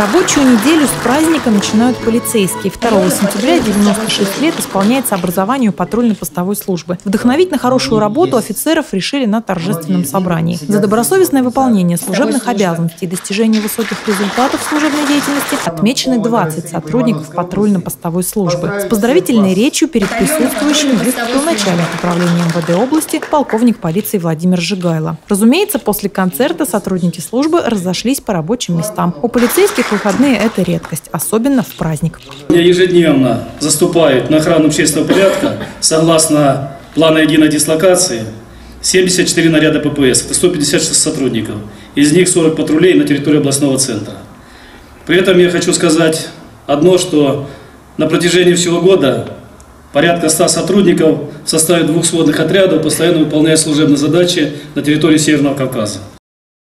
Рабочую неделю с праздника начинают полицейские. 2 сентября 96 лет исполняется образованию патрульно-постовой службы. Вдохновить на хорошую работу офицеров решили на торжественном собрании. За добросовестное выполнение служебных обязанностей и достижение высоких результатов служебной деятельности отмечены 20 сотрудников патрульно-постовой службы. С поздравительной речью перед присутствующими выступил начальник управления МВД области полковник полиции Владимир Жигайло. Разумеется, после концерта сотрудники службы разошлись по рабочим местам. У полицейских выходные – это редкость, особенно в праздник. Ежедневно заступают на охрану общественного порядка согласно плана единой дислокации 74 наряда ППС, это 156 сотрудников. Из них 40 патрулей на территории областного центра. При этом я хочу сказать одно, что на протяжении всего года порядка 100 сотрудников в составе двух сводных отрядов постоянно выполняют служебные задачи на территории Северного Кавказа.